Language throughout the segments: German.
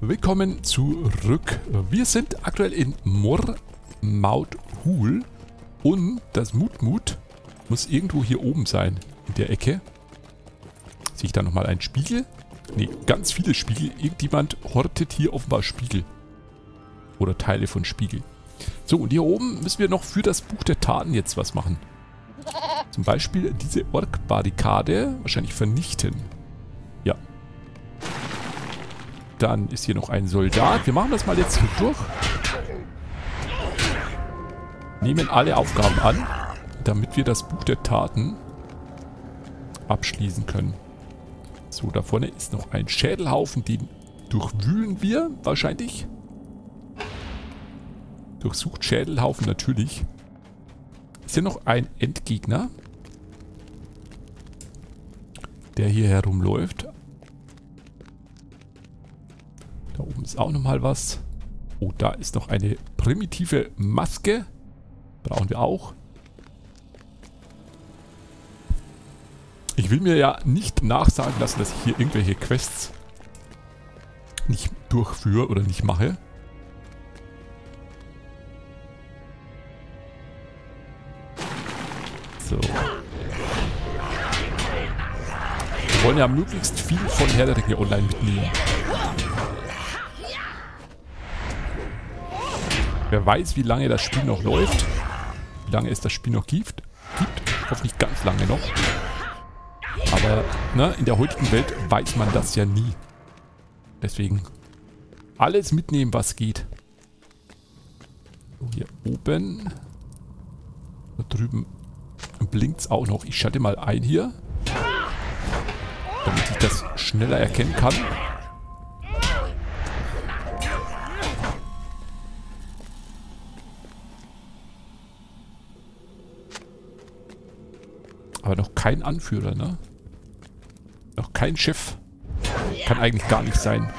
willkommen zurück. Wir sind aktuell in Mormauthul und das Mutmut muss irgendwo hier oben sein, in der Ecke. Sehe ich da nochmal einen Spiegel? Ne, ganz viele Spiegel. Irgendjemand hortet hier offenbar Spiegel. Oder Teile von Spiegel. So, und hier oben müssen wir noch für das Buch der Taten jetzt was machen. Zum Beispiel diese Ork-Barrikade wahrscheinlich vernichten. Dann ist hier noch ein Soldat. Wir machen das mal jetzt hier durch. Nehmen alle Aufgaben an, damit wir das Buch der Taten abschließen können. So, da vorne ist noch ein Schädelhaufen, den durchwühlen wir wahrscheinlich. Durchsucht Schädelhaufen natürlich. Ist hier noch ein Endgegner, der hier herumläuft. Da oben ist auch nochmal was. Oh, da ist noch eine primitive Maske. Brauchen wir auch. Ich will mir ja nicht nachsagen lassen, dass ich hier irgendwelche Quests nicht durchführe oder nicht mache. So. Wir wollen ja möglichst viel von Herr der Ringe online mitnehmen. Wer weiß, wie lange das Spiel noch läuft. Wie lange es das Spiel noch gibt. gibt. Hoffentlich ganz lange noch. Aber ne, in der heutigen Welt weiß man das ja nie. Deswegen alles mitnehmen, was geht. So, hier oben. Da drüben blinkt es auch noch. Ich schalte mal ein hier. Damit ich das schneller erkennen kann. Aber noch kein Anführer, ne? Noch kein Chef. Kann eigentlich gar nicht sein.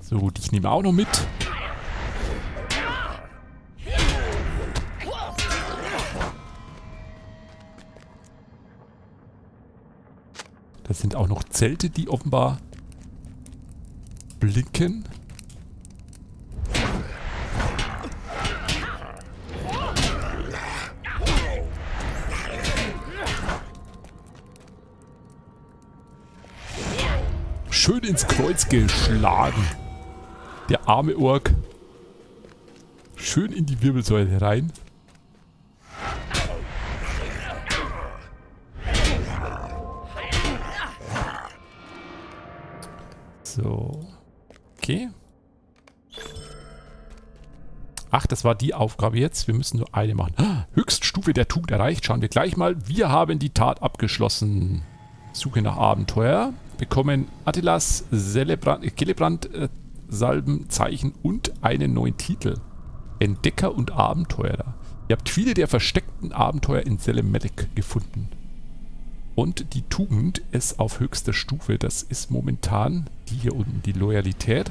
So, dich nehmen wir auch noch mit. Das sind auch noch Zelte, die offenbar blinken. Schön ins Kreuz geschlagen. Der arme Ork. Schön in die Wirbelsäule rein. War die Aufgabe jetzt. Wir müssen nur eine machen. Höchststufe der Tugend erreicht. Schauen wir gleich mal. Wir haben die Tat abgeschlossen. Suche nach Abenteuer. Bekommen Attilas Gillebrand äh, Salben, Zeichen und einen neuen Titel. Entdecker und Abenteurer. Ihr habt viele der versteckten Abenteuer in Selematic gefunden. Und die Tugend ist auf höchster Stufe. Das ist momentan die hier unten, die Loyalität.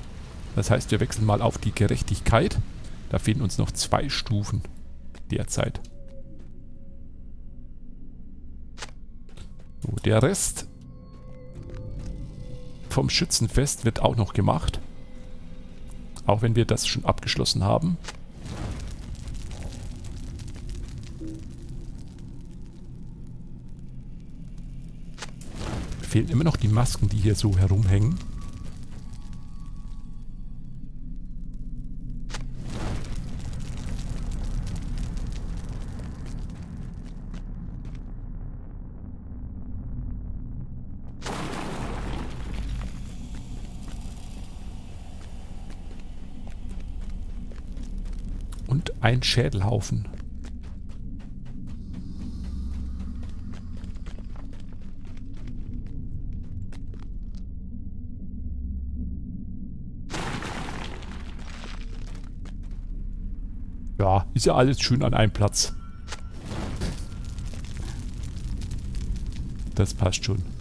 Das heißt, wir wechseln mal auf die Gerechtigkeit. Da fehlen uns noch zwei Stufen derzeit. So, der Rest vom Schützenfest wird auch noch gemacht. Auch wenn wir das schon abgeschlossen haben. Fehlen immer noch die Masken, die hier so herumhängen. Und ein Schädelhaufen. Ja, ist ja alles schön an einem Platz. Das passt schon.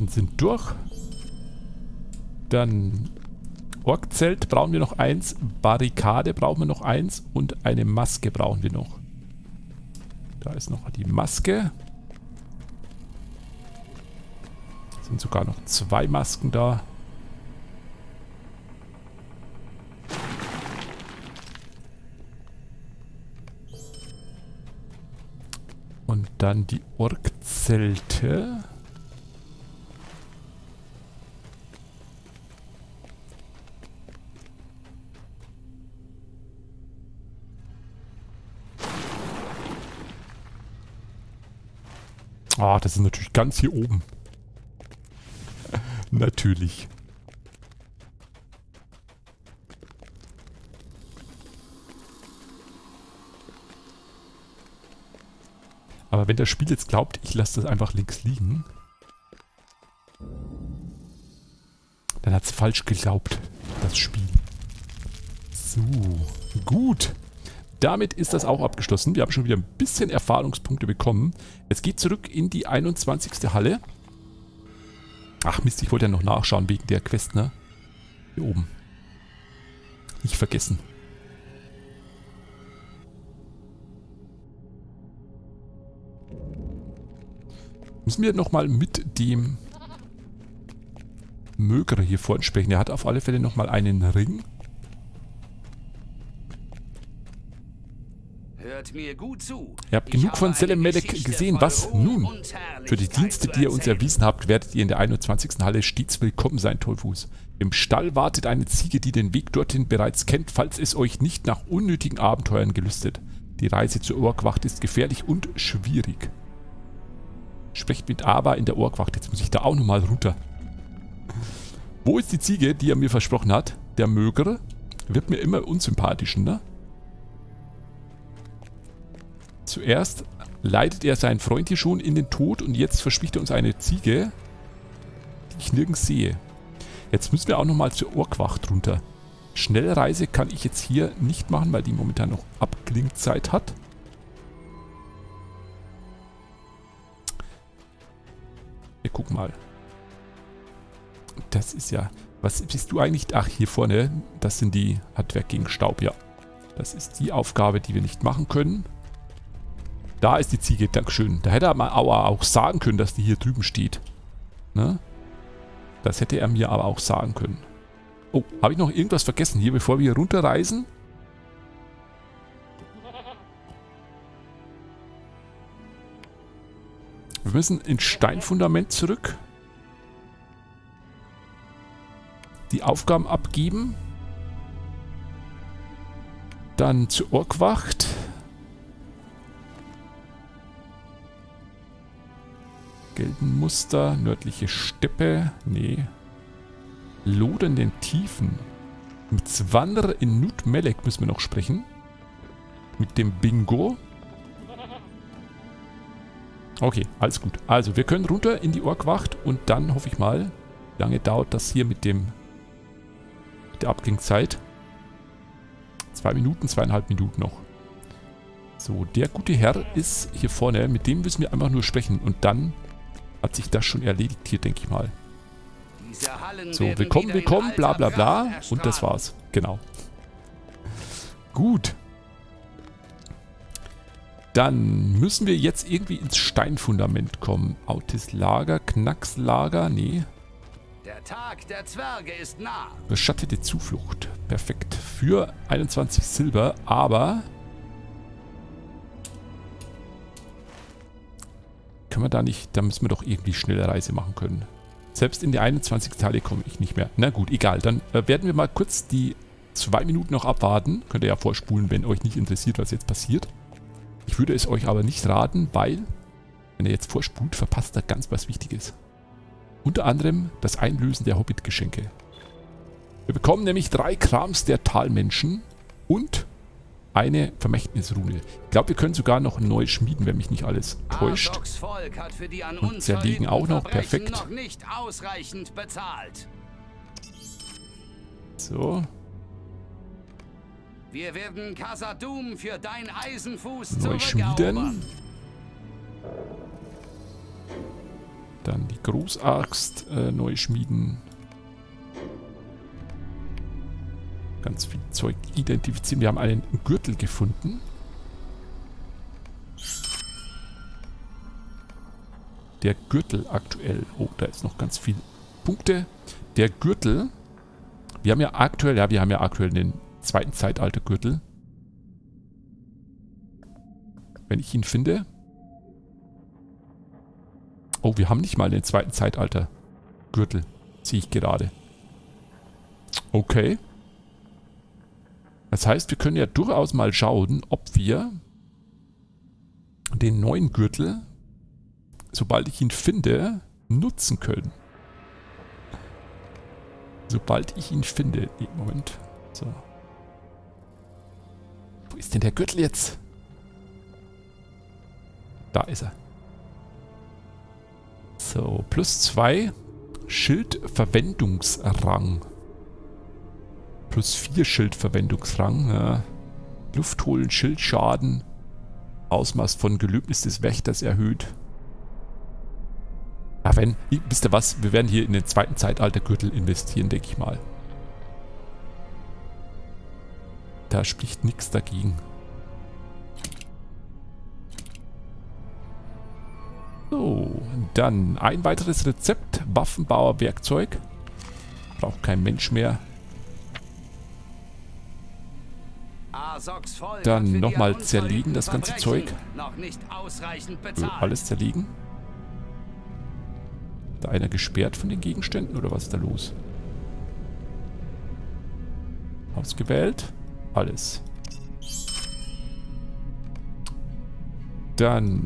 So. Knochen sind durch. Dann Orkzelt brauchen wir noch eins. Barrikade brauchen wir noch eins. Und eine Maske brauchen wir noch. Da ist noch die Maske. Sind sogar noch zwei Masken da. Und dann die Orkzelte. Ah, das ist natürlich ganz hier oben. natürlich. Aber wenn das Spiel jetzt glaubt, ich lasse das einfach links liegen, dann hat es falsch geglaubt, das Spiel. So, gut. Damit ist das auch abgeschlossen. Wir haben schon wieder ein bisschen Erfahrungspunkte bekommen. Es geht zurück in die 21. Halle. Ach Mist, ich wollte ja noch nachschauen wegen der Quest, ne? Hier oben. Nicht vergessen. Müssen wir nochmal mit dem Mögere hier vorne sprechen. Er hat auf alle Fälle nochmal einen Ring. Hört mir gut zu. Ihr habt genug von Selemelek gesehen. Was nun? Für die Dienste, die ihr uns erwiesen habt, werdet ihr in der 21. Halle stets willkommen sein, Tollfuß. Im Stall wartet eine Ziege, die den Weg dorthin bereits kennt, falls es euch nicht nach unnötigen Abenteuern gelüstet. Die Reise zur Orkwacht ist gefährlich und schwierig. Sprecht mit Aba in der Orkwacht. Jetzt muss ich da auch nochmal runter. Wo ist die Ziege, die er mir versprochen hat? Der Möger wird mir immer unsympathischer, ne? Zuerst leitet er seinen Freund hier schon in den Tod und jetzt verspricht er uns eine Ziege, die ich nirgends sehe. Jetzt müssen wir auch nochmal zur Orkwacht runter. Schnellreise kann ich jetzt hier nicht machen, weil die momentan noch Abklingzeit hat. Wir gucken mal. Das ist ja... Was bist du eigentlich? Ach, hier vorne. Das sind die Handwerk gegen Staub, ja. Das ist die Aufgabe, die wir nicht machen können. Da ist die Ziege, Dankeschön. Da hätte er mal auch sagen können, dass die hier drüben steht. Ne? Das hätte er mir aber auch sagen können. Oh, habe ich noch irgendwas vergessen hier, bevor wir hier runterreisen? Wir müssen ins Steinfundament zurück. Die Aufgaben abgeben. Dann zur Orkwacht. Geldenmuster, nördliche Steppe, nee. Lodenden Tiefen. Mit Zwanderer in Nutmelek müssen wir noch sprechen. Mit dem Bingo. Okay, alles gut. Also, wir können runter in die Orkwacht und dann hoffe ich mal, wie lange dauert das hier mit dem mit der Abklingzeit? Zwei Minuten, zweieinhalb Minuten noch. So, der gute Herr ist hier vorne. Mit dem müssen wir einfach nur sprechen und dann hat sich das schon erledigt hier, denke ich mal. So, willkommen, willkommen, bla bla bla. Und das war's. Genau. Gut. Dann müssen wir jetzt irgendwie ins Steinfundament kommen. Autis-Lager, Knackslager, nee. Der Tag der Zwerge ist nah. Beschattete Zuflucht. Perfekt. Für 21 Silber, aber Können wir da nicht, da müssen wir doch irgendwie schnelle Reise machen können. Selbst in die 21 Teile komme ich nicht mehr. Na gut, egal. Dann äh, werden wir mal kurz die zwei Minuten noch abwarten. Könnt ihr ja vorspulen, wenn euch nicht interessiert, was jetzt passiert. Ich würde es euch aber nicht raten, weil, wenn ihr jetzt vorspult, verpasst ihr ganz was Wichtiges. Unter anderem das Einlösen der Hobbit-Geschenke. Wir bekommen nämlich drei Krams der Talmenschen und eine Vermächtnisrune. Ich glaube, wir können sogar noch neu schmieden, wenn mich nicht alles täuscht. Und zerlegen auch noch. Perfekt. Noch nicht ausreichend bezahlt. So. Wir werden Casadum für dein Eisenfuß Neu schmieden. Dann die Großaxt äh, neu schmieden. Ganz viel Zeug identifizieren. Wir haben einen Gürtel gefunden. Der Gürtel aktuell. Oh, da ist noch ganz viel Punkte. Der Gürtel. Wir haben ja aktuell, ja, wir haben ja aktuell den zweiten Zeitalter-Gürtel. Wenn ich ihn finde. Oh, wir haben nicht mal den zweiten Zeitalter-Gürtel. Sehe ich gerade. Okay. Das heißt, wir können ja durchaus mal schauen, ob wir den neuen Gürtel, sobald ich ihn finde, nutzen können. Sobald ich ihn finde. Nee, Moment. So. Wo ist denn der Gürtel jetzt? Da ist er. So, plus 2 Schildverwendungsrang. Plus 4 Schildverwendungsrang. Ja. Luft holen, Schildschaden. Ausmaß von Gelöbnis des Wächters erhöht. Ja, wenn, wisst ihr was, wir werden hier in den zweiten Zeitaltergürtel investieren, denke ich mal. Da spricht nichts dagegen. So, dann ein weiteres Rezept. Waffenbauer Werkzeug. Braucht kein Mensch mehr. Dann nochmal zerlegen das ganze Zeug. Alles zerlegen. Da einer gesperrt von den Gegenständen oder was ist da los? Ausgewählt. Alles. Dann...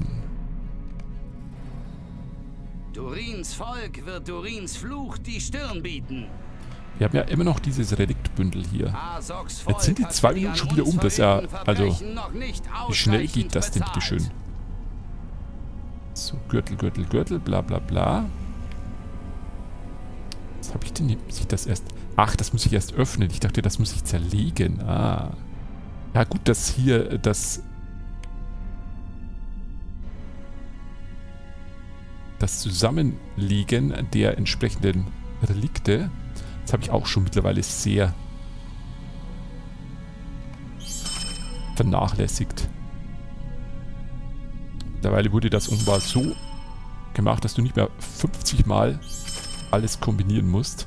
Durins Volk wird Durins Fluch die Stirn bieten. Wir haben ja immer noch dieses Reliktbündel hier. Jetzt sind die zwei Minuten schon wieder um. Das ja, also, wie schnell geht das denn bitte schön? So, Gürtel, Gürtel, Gürtel, bla bla bla. Was habe ich denn hier? Muss ich das erst... Ach, das muss ich erst öffnen. Ich dachte, das muss ich zerlegen. Ah. Ja gut, dass hier das... Das Zusammenlegen der entsprechenden Relikte das habe ich auch schon mittlerweile sehr vernachlässigt. Mittlerweile wurde das offenbar so gemacht, dass du nicht mehr 50 Mal alles kombinieren musst.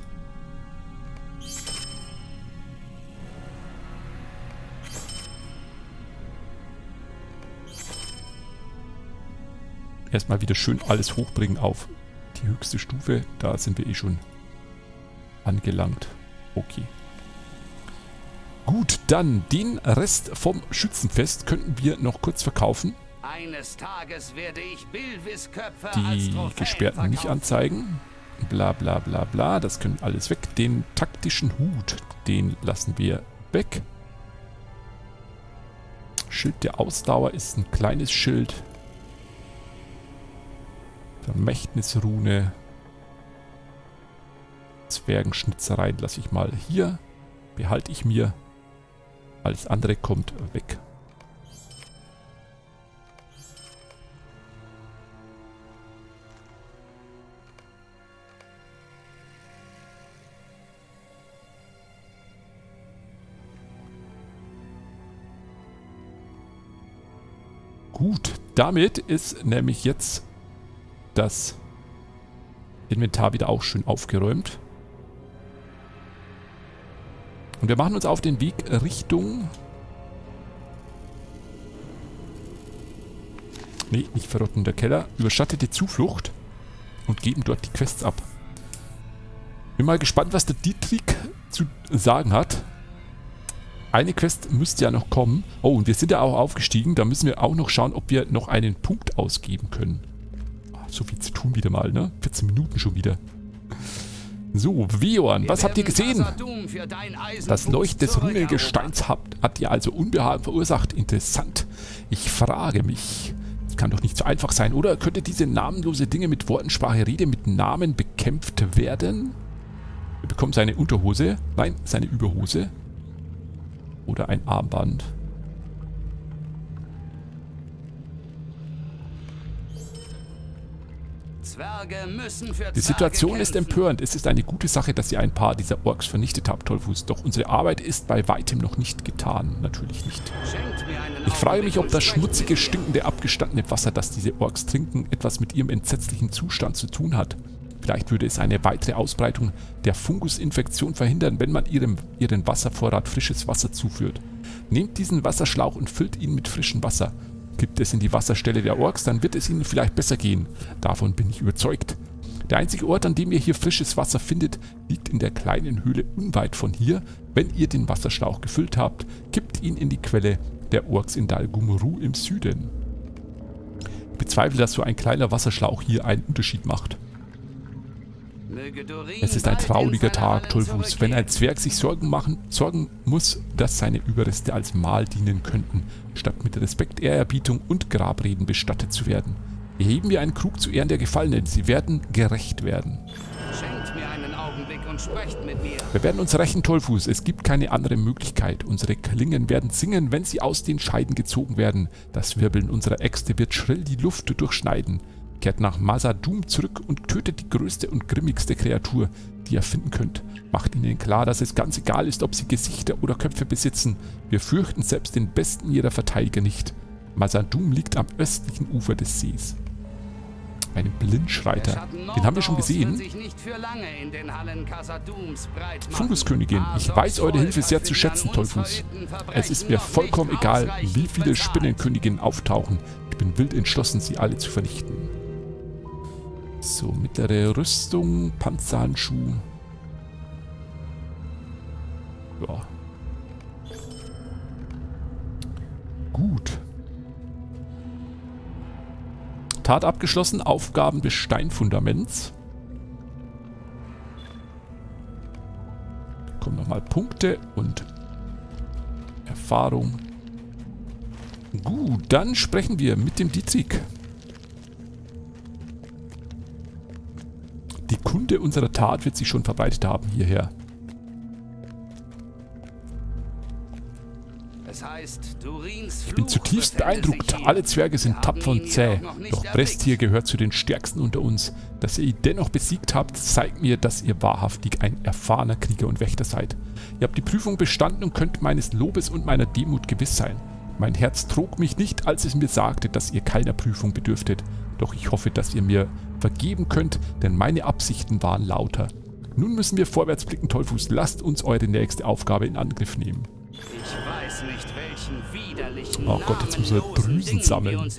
Erstmal wieder schön alles hochbringen auf die höchste Stufe. Da sind wir eh schon angelangt. Okay. Gut, dann den Rest vom Schützenfest könnten wir noch kurz verkaufen. Die Gesperrten nicht anzeigen. Bla bla bla bla, das können alles weg. Den taktischen Hut, den lassen wir weg. Schild der Ausdauer ist ein kleines Schild. Vermächtnisrune. Zwergenschnitzereien lasse ich mal hier. Behalte ich mir. Alles andere kommt weg. Gut, damit ist nämlich jetzt das Inventar wieder auch schön aufgeräumt. Und wir machen uns auf den Weg Richtung... Nee, nicht verrottender Keller. Überschattete Zuflucht. Und geben dort die Quests ab. Bin mal gespannt, was der Dietrich zu sagen hat. Eine Quest müsste ja noch kommen. Oh, und wir sind ja auch aufgestiegen. Da müssen wir auch noch schauen, ob wir noch einen Punkt ausgeben können. Ah, so viel zu tun wieder mal, ne? 14 Minuten schon wieder. So, Vion, was habt ihr gesehen? Das Leuchten des Runengesteins hat, hat ihr also Unbehagen verursacht. Interessant. Ich frage mich, das kann doch nicht so einfach sein, oder? Könnte diese namenlose Dinge mit Wortensprache Rede mit Namen bekämpft werden? Wir bekommen seine Unterhose. Nein, seine Überhose. Oder ein Armband. Die Situation ist empörend. Es ist eine gute Sache, dass ihr ein paar dieser Orks vernichtet habt, Tollfuß. Doch unsere Arbeit ist bei weitem noch nicht getan. Natürlich nicht. Ich frage mich, ob das schmutzige, stinkende, abgestandene Wasser, das diese Orks trinken, etwas mit ihrem entsetzlichen Zustand zu tun hat. Vielleicht würde es eine weitere Ausbreitung der Fungusinfektion verhindern, wenn man ihrem, ihren Wasservorrat frisches Wasser zuführt. Nehmt diesen Wasserschlauch und füllt ihn mit frischem Wasser. Gibt es in die Wasserstelle der Orks, dann wird es ihnen vielleicht besser gehen. Davon bin ich überzeugt. Der einzige Ort, an dem ihr hier frisches Wasser findet, liegt in der kleinen Höhle unweit von hier. Wenn ihr den Wasserschlauch gefüllt habt, kippt ihn in die Quelle der Orks in Dalgumru im Süden. Ich bezweifle, dass so ein kleiner Wasserschlauch hier einen Unterschied macht. Es ist ein trauriger Tag, Tulfus, wenn ein Zwerg sich Sorgen machen, sorgen muss, dass seine Überreste als Mahl dienen könnten, statt mit Respekt, Ehrerbietung und Grabreden bestattet zu werden. Erheben wir einen Krug zu Ehren der Gefallenen, sie werden gerecht werden. Wir werden uns rächen, Tollfuß. Es gibt keine andere Möglichkeit. Unsere Klingen werden singen, wenn sie aus den Scheiden gezogen werden. Das Wirbeln unserer Äxte wird schrill die Luft durchschneiden kehrt nach Masadum zurück und tötet die größte und grimmigste Kreatur, die ihr finden könnt. Macht ihnen klar, dass es ganz egal ist, ob sie Gesichter oder Köpfe besitzen. Wir fürchten selbst den besten ihrer Verteidiger nicht. Masadum liegt am östlichen Ufer des Sees. Einen Blindschreiter. Den haben wir schon gesehen. Funguskönigin, ich weiß eure Hilfe sehr zu schätzen, Teufus. Es ist mir vollkommen egal, wie viele Spinnenköniginnen auftauchen. Ich bin wild entschlossen, sie alle zu vernichten. So, mittlere Rüstung, Panzerhandschuh. Ja. Gut. Tat abgeschlossen, Aufgaben des Steinfundaments. Kommen nochmal Punkte und Erfahrung. Gut, dann sprechen wir mit dem Dietrich. Kunde unserer Tat wird sich schon verbreitet haben hierher. Ich bin zutiefst beeindruckt. Alle Zwerge sind tapfer und zäh. Doch Brestir gehört zu den stärksten unter uns. Dass ihr ihn dennoch besiegt habt, zeigt mir, dass ihr wahrhaftig ein erfahrener Krieger und Wächter seid. Ihr habt die Prüfung bestanden und könnt meines Lobes und meiner Demut gewiss sein. Mein Herz trug mich nicht, als es mir sagte, dass ihr keiner Prüfung bedürftet. Doch ich hoffe, dass ihr mir vergeben könnt, denn meine Absichten waren lauter. Nun müssen wir vorwärts blicken, Tollfuß. Lasst uns eure nächste Aufgabe in Angriff nehmen. Ich weiß nicht, welchen widerlichen Oh Gott, jetzt muss er Drüsen sammeln.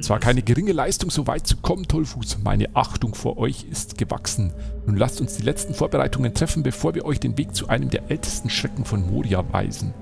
Zwar keine geringe Leistung, so weit zu kommen, Tollfuß. Meine Achtung vor euch ist gewachsen. Nun lasst uns die letzten Vorbereitungen treffen, bevor wir euch den Weg zu einem der ältesten Schrecken von Moria weisen.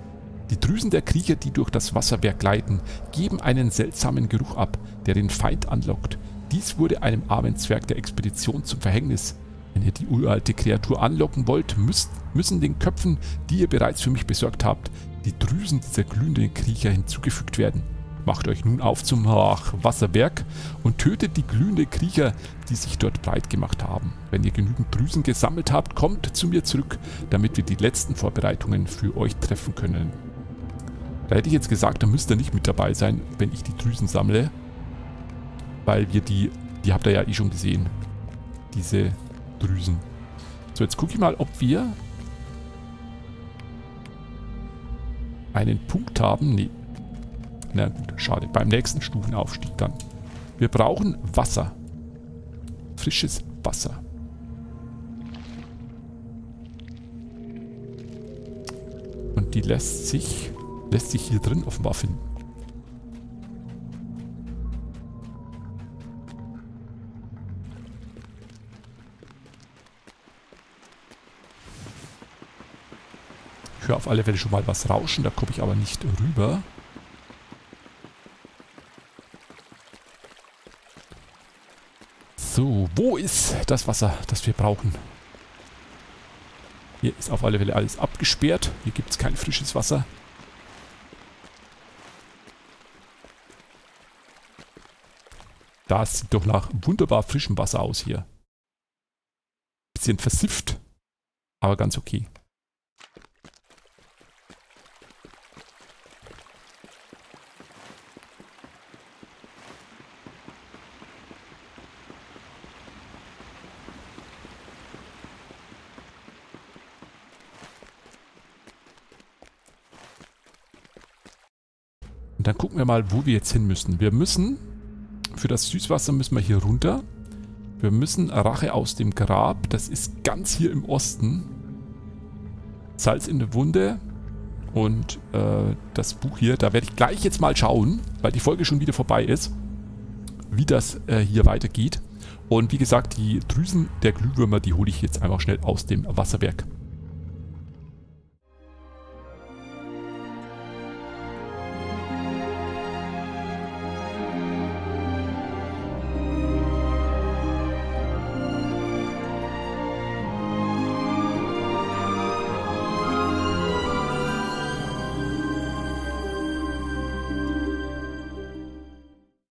Die Drüsen der Kriecher, die durch das Wasserwerk gleiten, geben einen seltsamen Geruch ab, der den Feind anlockt. Dies wurde einem armen Zwerg der Expedition zum Verhängnis. Wenn ihr die uralte Kreatur anlocken wollt, müsst, müssen den Köpfen, die ihr bereits für mich besorgt habt, die Drüsen dieser glühenden Kriecher hinzugefügt werden. Macht euch nun auf zum ach, Wasserberg und tötet die glühenden Kriecher, die sich dort breit gemacht haben. Wenn ihr genügend Drüsen gesammelt habt, kommt zu mir zurück, damit wir die letzten Vorbereitungen für euch treffen können. Da hätte ich jetzt gesagt, da müsst ihr nicht mit dabei sein, wenn ich die Drüsen sammle. Weil wir die, die habt ihr ja eh schon gesehen. Diese Drüsen. So, jetzt gucke ich mal, ob wir einen Punkt haben. Nee. Na gut, schade. Beim nächsten Stufenaufstieg dann. Wir brauchen Wasser. Frisches Wasser. Und die lässt sich lässt sich hier drin offenbar finden. Ich höre auf alle Fälle schon mal was rauschen, da komme ich aber nicht rüber. So, wo ist das Wasser, das wir brauchen? Hier ist auf alle Fälle alles abgesperrt. Hier gibt es kein frisches Wasser. Das sieht doch nach wunderbar frischem Wasser aus hier. Bisschen versifft, aber ganz okay. Und dann gucken wir mal, wo wir jetzt hin müssen. Wir müssen für das Süßwasser müssen wir hier runter. Wir müssen Rache aus dem Grab. Das ist ganz hier im Osten. Salz in der Wunde. Und äh, das Buch hier, da werde ich gleich jetzt mal schauen, weil die Folge schon wieder vorbei ist, wie das äh, hier weitergeht. Und wie gesagt, die Drüsen der Glühwürmer, die hole ich jetzt einfach schnell aus dem Wasserwerk.